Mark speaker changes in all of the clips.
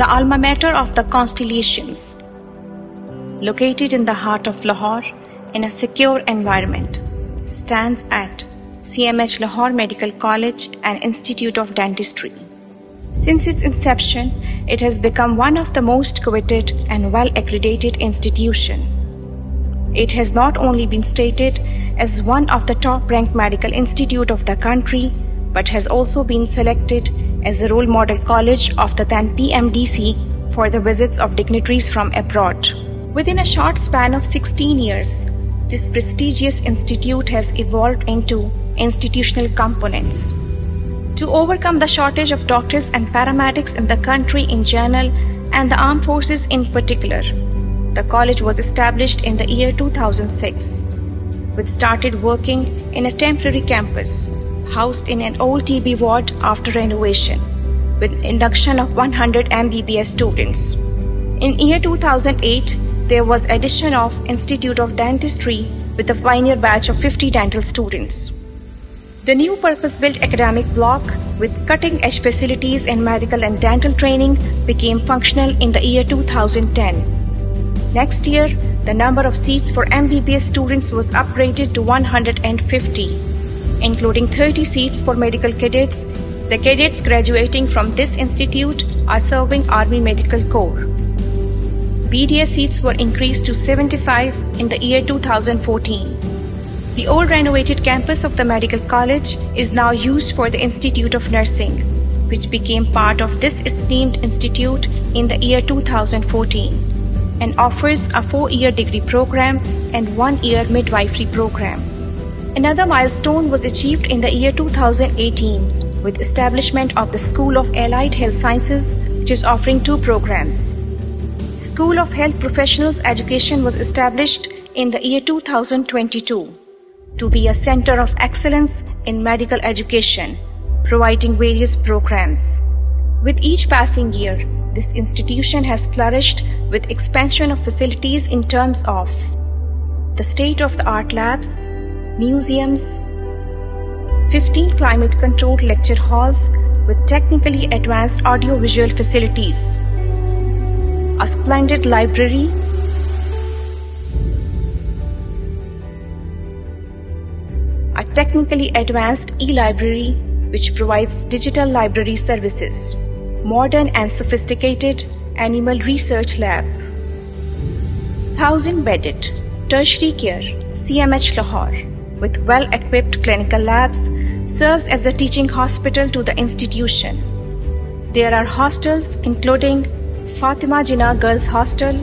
Speaker 1: the alma mater of the Constellations. Located in the heart of Lahore in a secure environment, stands at CMH Lahore Medical College and Institute of Dentistry. Since its inception, it has become one of the most coveted and well accredited institution. It has not only been stated as one of the top ranked medical institute of the country, but has also been selected as a role model college of the then PMDC for the visits of dignitaries from abroad. Within a short span of 16 years, this prestigious institute has evolved into institutional components. To overcome the shortage of doctors and paramedics in the country in general and the armed forces in particular, the college was established in the year 2006, which started working in a temporary campus housed in an old TB ward after renovation, with induction of 100 MBBS students. In year 2008, there was addition of Institute of Dentistry with a pioneer batch of 50 dental students. The new purpose-built academic block with cutting-edge facilities in medical and dental training became functional in the year 2010. Next year, the number of seats for MBBS students was upgraded to 150, including 30 seats for medical cadets. The cadets graduating from this institute are serving Army Medical Corps. BDS seats were increased to 75 in the year 2014. The old renovated campus of the medical college is now used for the Institute of Nursing, which became part of this esteemed institute in the year 2014 and offers a four year degree program and one year midwifery program. Another milestone was achieved in the year 2018 with establishment of the School of Allied Health Sciences, which is offering two programs. School of Health Professionals Education was established in the year 2022 to be a center of excellence in medical education, providing various programs. With each passing year, this institution has flourished with expansion of facilities in terms of the state of the art labs, museums, 15 climate controlled lecture halls with technically advanced audiovisual facilities, a splendid library a technically advanced e-library which provides digital library services, modern and sophisticated animal research lab, 1000-bedded tertiary care CMH Lahore with well-equipped clinical labs serves as a teaching hospital to the institution. There are hostels including Fatima Jinnah Girls Hostel,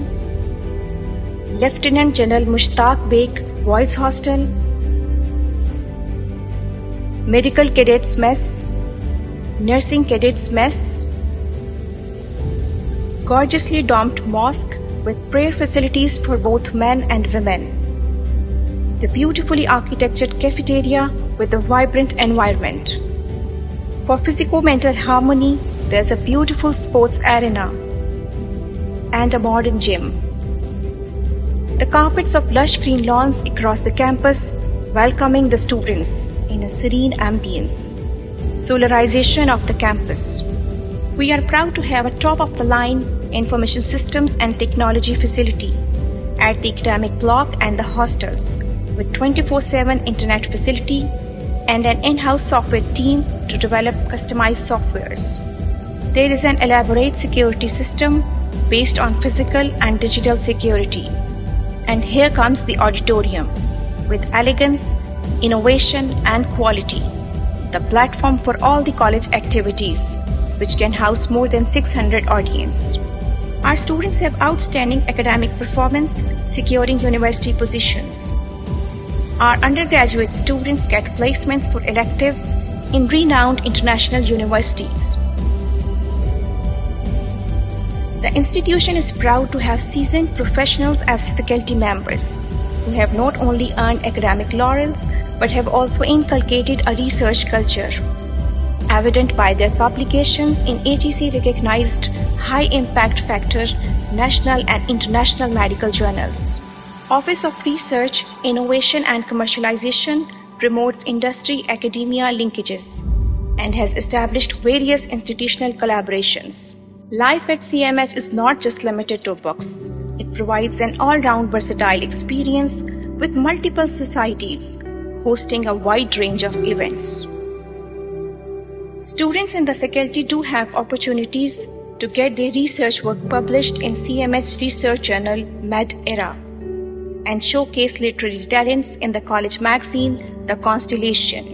Speaker 1: Lieutenant General Mushtaq Baig Boys Hostel, Medical Cadets Mess, Nursing Cadets Mess, gorgeously domed mosque with prayer facilities for both men and women, the beautifully architectured cafeteria with a vibrant environment. For physico-mental harmony, there's a beautiful sports arena and a modern gym. The carpets of lush green lawns across the campus welcoming the students in a serene ambience. Solarization of the campus. We are proud to have a top of the line information systems and technology facility at the academic block and the hostels with 24 7 internet facility and an in house software team to develop customized softwares. There is an elaborate security system based on physical and digital security. And here comes the auditorium with elegance, innovation, and quality. The platform for all the college activities, which can house more than 600 audience. Our students have outstanding academic performance, securing university positions. Our undergraduate students get placements for electives in renowned international universities. The institution is proud to have seasoned professionals as faculty members who have not only earned academic laurels but have also inculcated a research culture, evident by their publications in HEC recognized high impact factor national and international medical journals. Office of Research, Innovation and Commercialization promotes industry academia linkages and has established various institutional collaborations. Life at CMH is not just limited to books. It provides an all-round versatile experience with multiple societies hosting a wide range of events. Students in the faculty do have opportunities to get their research work published in CMH research journal Med-Era and showcase literary talents in the college magazine The Constellation.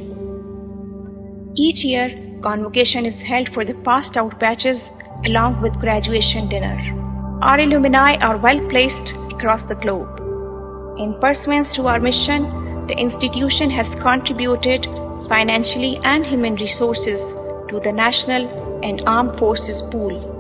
Speaker 1: Each year, convocation is held for the passed out batches along with graduation dinner. Our alumni are well placed across the globe. In pursuance to our mission, the institution has contributed financially and human resources to the National and Armed Forces Pool